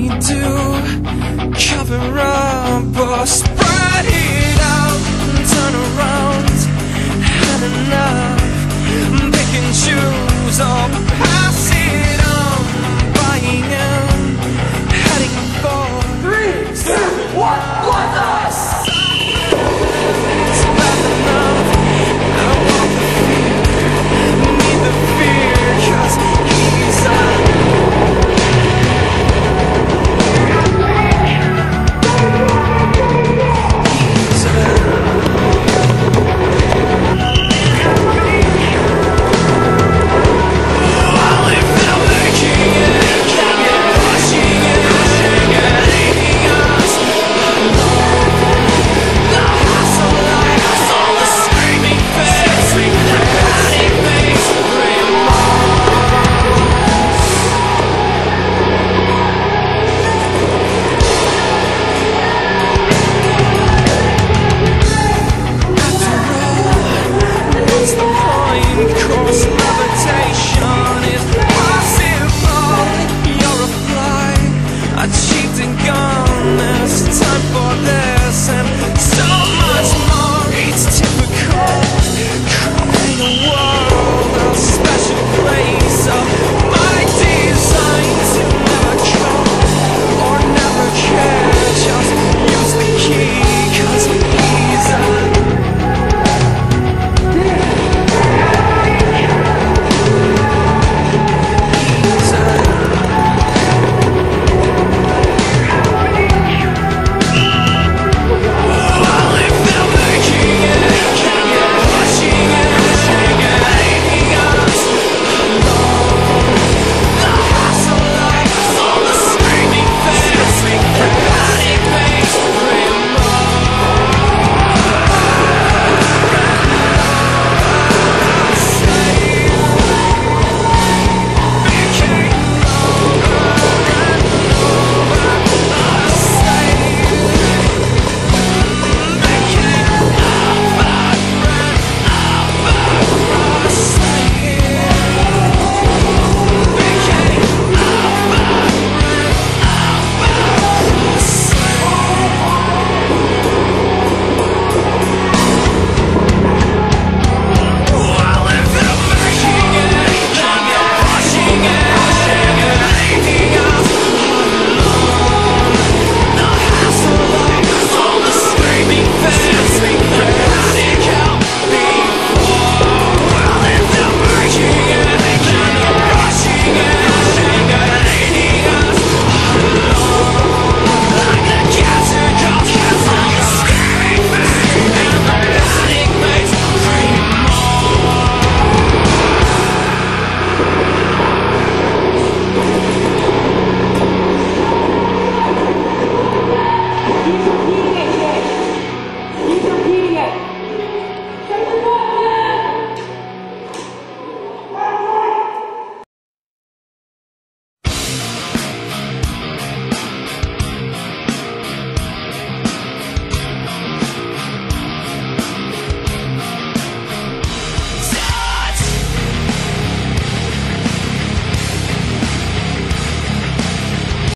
we do cover up our pudéssemos